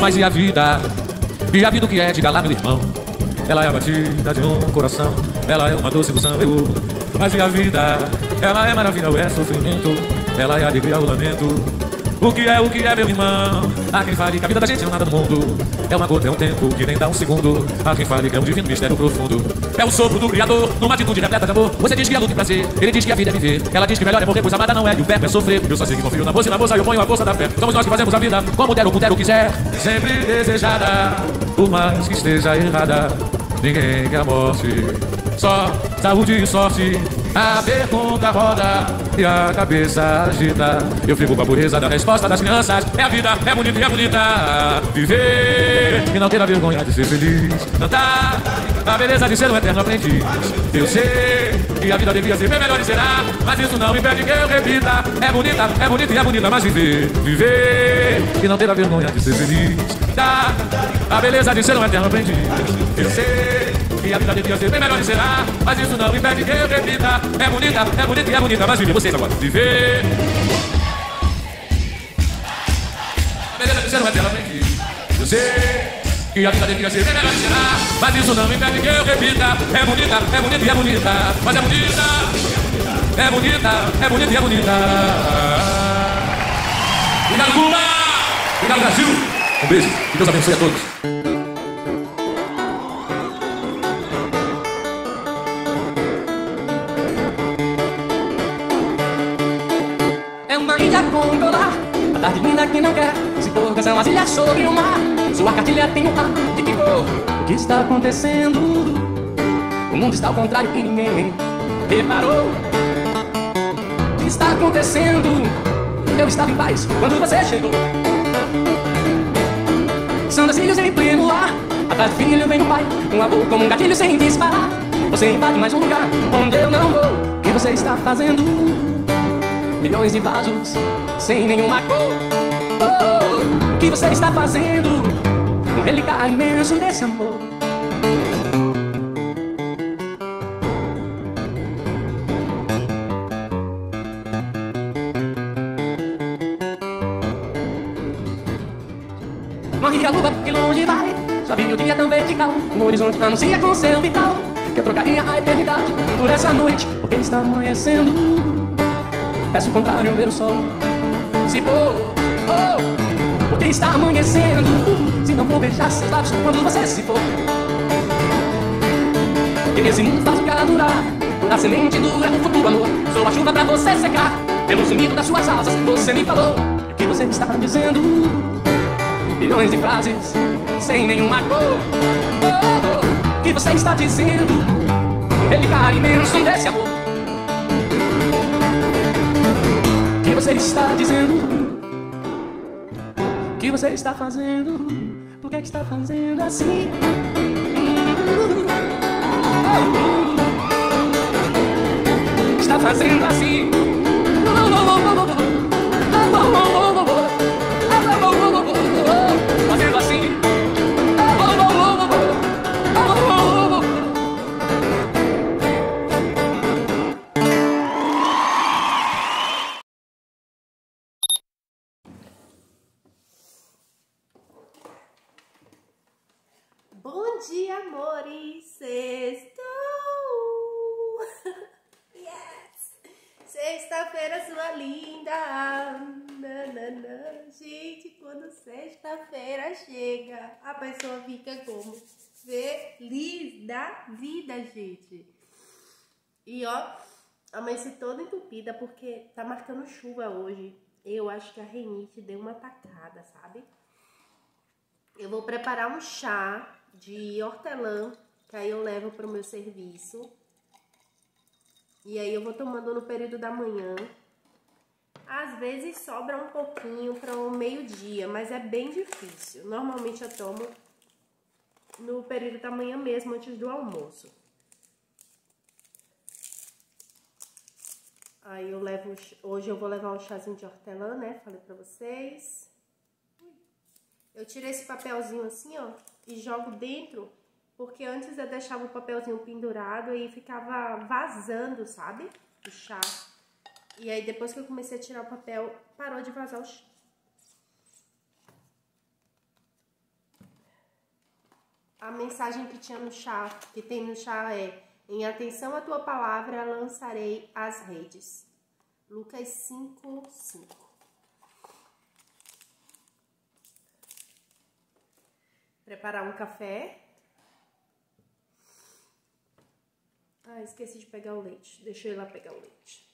Mas e a vida? E a vida o que é? Diga lá, meu irmão. Ela é a batida de um coração, ela é uma doce ilusão, eu. Mas e a vida? Ela é maravilha ou é sofrimento? Ela é alegria ou lamento? O que é, o que é, meu irmão? Há quem fale que a vida da gente é nada no mundo. É uma gota, é um tempo que nem dá um segundo. Há quem fale que é um divino mistério profundo. É o sopro do Criador, numa atitude repleta de amor. Você diz que é luta e prazer, ele diz que a vida é viver. Ela diz que melhor é morrer, pois amada não é, e o verbo é sofrer. Eu só sei que confio na moça e na moça eu ponho a força da fé. Somos nós que fazemos a vida como der ou puder ou quiser. Sempre desejada, por mais que esteja errada. Ninguém quer a morte, só saúde e sorte. A pergunta roda e a cabeça agita. Eu fico com a pureza da resposta das crianças. É a vida, é bonita e é bonita. Viver e não ter a vergonha de ser feliz. Cantar a beleza de ser um eterno aprendiz. Eu sei que a vida devia ser bem melhor e será. Mas isso não impede que eu repita. É bonita, é bonita e é bonita, mas viver, viver e não ter a vergonha de ser feliz. Cantar a beleza de ser um eterno aprendiz. Eu sei a vida devia ser bem melhor e será. Mas isso não impede que eu repita. É bonita, é bonita e é bonita, mas vive vocês agora. Viver. Beleza de ser um eterno aprendiz. Eu que a vida devia ser melhor e será. Mas isso não impede que eu repita. É bonita, é bonita e é bonita, mas é bonita. É bonita, é bonita e é bonita. Obrigado, Cuba! Obrigado, Brasil! Um beijo, que Deus abençoe a todos. A linda que não quer. Se for canção as ilhas sobre o mar. Sua cartilha tem um ar de que O que está acontecendo? O mundo está ao contrário que ninguém reparou. O que está acontecendo? Eu estava em paz quando você chegou. São das ilhas em pleno ar. Atrás do filho vem o pai. Um amor como um gatilho sem disparar. Você invade mais um lugar onde eu não vou. O que você está fazendo? Milhões de vasos sem nenhuma cor. Oh, o que você está fazendo? Um relicário imenso desse amor. Morre a luva que longe vai. Só vi o dia tão vertical. No horizonte anuncia com seu vital. Que eu trocaria a eternidade por essa noite. Porque está amanhecendo. Peço ver o sol se pôr. Oh, porque está amanhecendo. Se não vou beijar seus lábios quando você se for. Que nesse mundo faz o que durar. A semente dura, o futuro amor. Sou a chuva pra você secar. Pelo sumido das suas asas, você me falou. O que você está dizendo? Milhões de frases, sem nenhuma cor. Oh, o que você está dizendo? Ele cai imenso desse amor. Você está dizendo? O que você está fazendo? Por que, é que está fazendo assim? Está fazendo assim? Sexta-feira chega, a pessoa fica como? Feliz da vida, gente. E ó, amanheci toda entupida porque tá marcando chuva hoje. Eu acho que a renite deu uma tacada, sabe? Eu vou preparar um chá de hortelã, que aí eu levo pro meu serviço. E aí eu vou tomando no período da manhã. Às vezes sobra um pouquinho para o meio-dia, mas é bem difícil. Normalmente eu tomo no período da manhã mesmo, antes do almoço. Aí eu levo, hoje eu vou levar um chazinho de hortelã, né? Falei pra vocês. Eu tirei esse papelzinho assim, ó, e jogo dentro, porque antes eu deixava o papelzinho pendurado e ficava vazando, sabe? O chá. E aí depois que eu comecei a tirar o papel, parou de vazar o chá. A mensagem que tinha no chá, que tem no chá é: Em atenção à tua palavra lançarei as redes. Lucas 5, 5. Preparar um café. Ah, esqueci de pegar o leite. Deixa eu ir lá pegar o leite.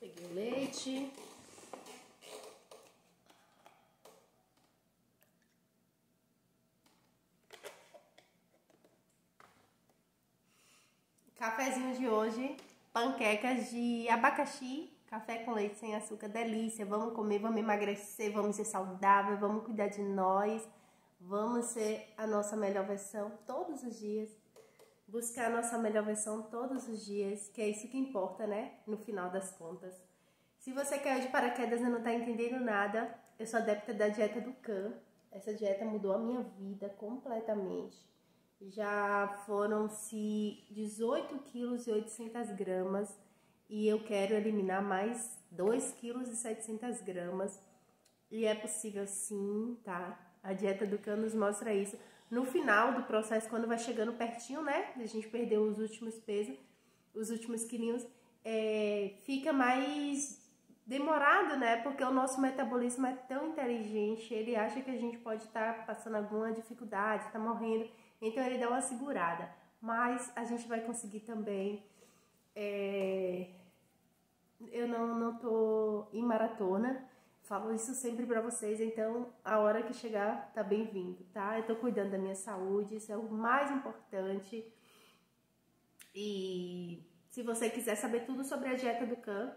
Peguei o leite. Cafezinho de hoje, panquecas de abacaxi, café com leite sem açúcar, delícia. Vamos comer, vamos emagrecer, vamos ser saudável, vamos cuidar de nós, vamos ser a nossa melhor versão todos os dias. Buscar a nossa melhor versão todos os dias, que é isso que importa, né? No final das contas. Se você caiu de paraquedas e não tá entendendo nada, eu sou adepta da dieta do Can. Essa dieta mudou a minha vida completamente. Já foram-se 18 quilos e 800 gramas e eu quero eliminar mais 2 quilos e 700 gramas. E é possível sim, tá? A dieta do Can nos mostra isso. No final do processo, quando vai chegando pertinho, né? A gente perdeu os últimos pesos, os últimos quilinhos, é, fica mais demorado, né? Porque o nosso metabolismo é tão inteligente, ele acha que a gente pode estar tá passando alguma dificuldade, está morrendo, então ele dá uma segurada. Mas a gente vai conseguir também. É... Eu não, não tô em maratona, falo isso sempre para vocês, então a hora que chegar tá bem-vindo, tá? Eu tô cuidando da minha saúde, isso é o mais importante. E se você quiser saber tudo sobre a dieta do Can,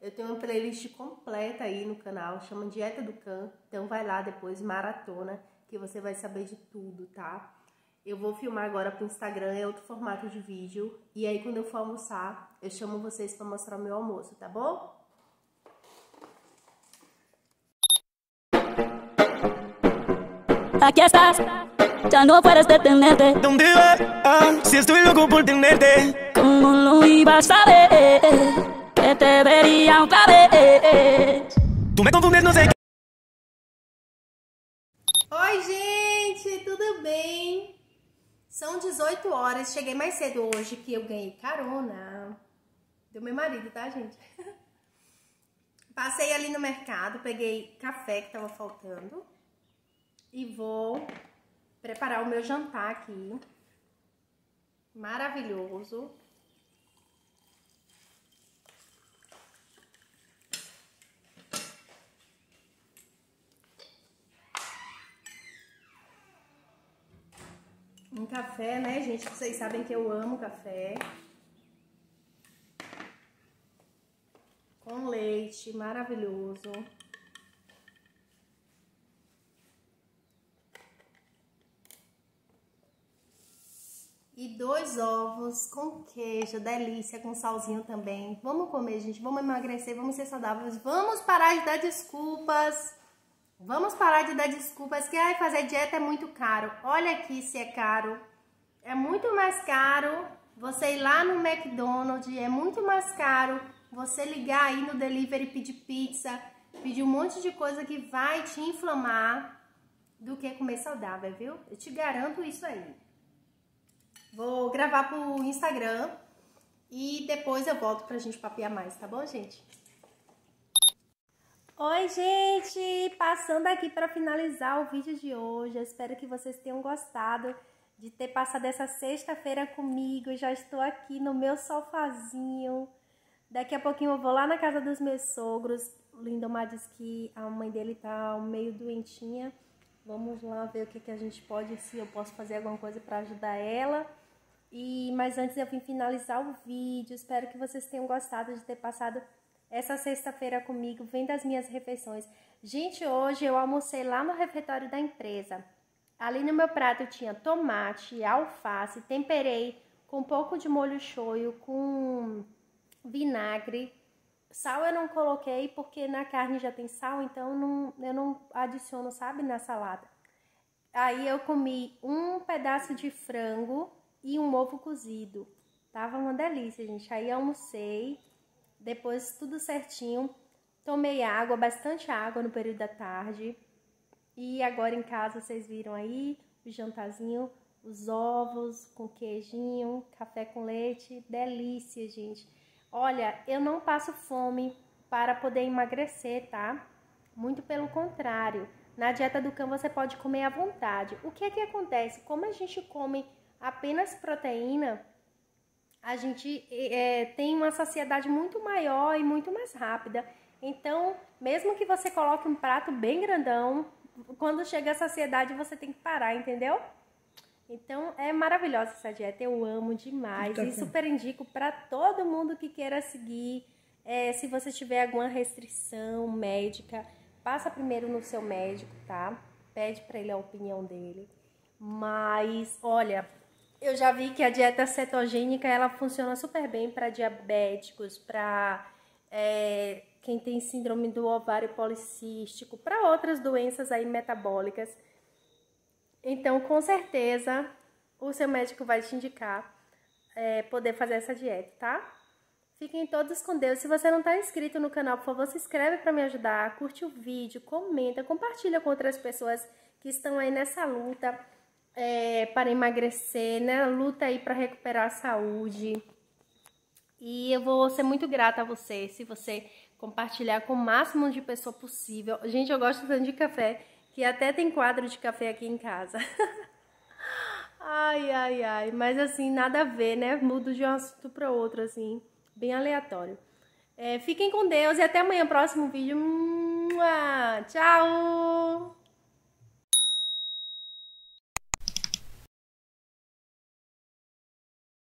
eu tenho uma playlist completa aí no canal, chama Dieta do Can. Então vai lá depois, maratona, que você vai saber de tudo, tá? Eu vou filmar agora pro Instagram, é outro formato de vídeo. E aí quando eu for almoçar, eu chamo vocês para mostrar o meu almoço, tá bom? Aquí estás, ya no puedes detenerte. ¿Dónde vas? Ah, si estoy loco por tenerte. ¿Cómo lo ibas a ver? Que te vería otra vez. Tú me confundes, no sé. Oi, gente, tudo bem? São 18 horas, cheguei mais cedo hoje que eu ganhei carona do meu marido, tá, gente? Passei ali no mercado, peguei café que tava faltando e vou preparar o meu jantar aqui. Maravilhoso. Um café, né, gente? Vocês sabem que eu amo café. Com leite, maravilhoso. E dois ovos com queijo, delícia, com salzinho também. Vamos comer, gente. Vamos emagrecer, vamos ser saudáveis. Vamos parar de dar desculpas. Vamos parar de dar desculpas que ai, fazer dieta é muito caro. Olha aqui se é caro. É muito mais caro você ir lá no McDonald's, é muito mais caro você ligar aí no delivery pedir pizza, pedir um monte de coisa que vai te inflamar do que comer saudável, viu? Eu te garanto isso aí. Vou gravar pro Instagram e depois eu volto pra gente papear mais, tá bom, gente? Oi, gente! Passando aqui para finalizar o vídeo de hoje. Espero que vocês tenham gostado de ter passado essa sexta-feira comigo. Já estou aqui no meu sofazinho. Daqui a pouquinho eu vou lá na casa dos meus sogros. O Lindomar diz que a mãe dele tá meio doentinha. Vamos lá ver o que, que a gente pode, se eu posso fazer alguma coisa para ajudar ela. E mas antes eu vim finalizar o vídeo. Espero que vocês tenham gostado de ter passado essa sexta-feira comigo, vendo as minhas refeições. Gente, hoje eu almocei lá no refeitório da empresa. Ali no meu prato tinha tomate, alface, temperei com um pouco de molho shoyu, com vinagre. Sal eu não coloquei porque na carne já tem sal, então não, eu não adiciono, sabe, na salada. Aí eu comi um pedaço de frango e um ovo cozido. Tava uma delícia, gente. Aí almocei, depois tudo certinho. Tomei água, bastante água no período da tarde. E agora em casa vocês viram aí o jantarzinho, os ovos com queijinho, café com leite, delícia, gente. Olha, eu não passo fome para poder emagrecer, tá? Muito pelo contrário. Na dieta do cão você pode comer à vontade. O que é que acontece? Como a gente come apenas proteína, a gente é, tem uma saciedade muito maior e muito mais rápida. Então, mesmo que você coloque um prato bem grandão, quando chega a saciedade você tem que parar, entendeu? Então é maravilhosa essa dieta, eu amo demais e super indico para todo mundo que queira seguir. É, se você tiver alguma restrição médica, passa primeiro no seu médico, tá? Pede para ele a opinião dele. Mas olha, eu já vi que a dieta cetogênica ela funciona super bem para diabéticos, para é, quem tem síndrome do ovário policístico, para outras doenças aí metabólicas. Então, com certeza, o seu médico vai te indicar é, poder fazer essa dieta, tá? Fiquem todos com Deus. Se você não está inscrito no canal, por favor, se inscreve para me ajudar, curte o vídeo, comenta, compartilha com outras pessoas que estão aí nessa luta é, para emagrecer, né? Luta aí para recuperar a saúde. E eu vou ser muito grata a você se você compartilhar com o máximo de pessoa possível. Gente, eu gosto tanto de café que até tem quadro de café aqui em casa. ai, ai, ai. Mas assim, nada a ver, né? Mudo de um assunto para outro, assim, bem aleatório. É, fiquem com Deus e até amanhã, próximo vídeo. Tchau!